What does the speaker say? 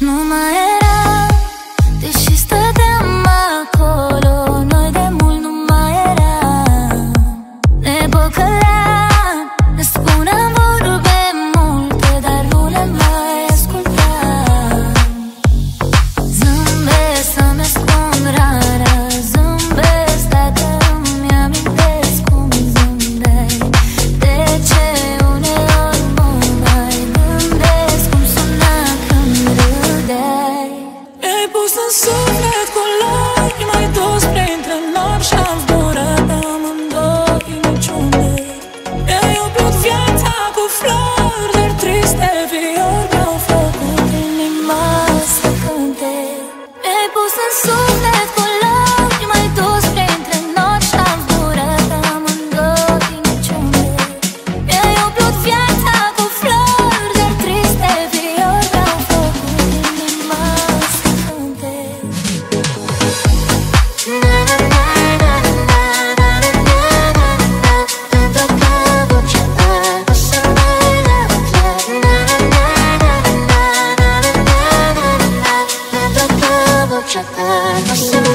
No my such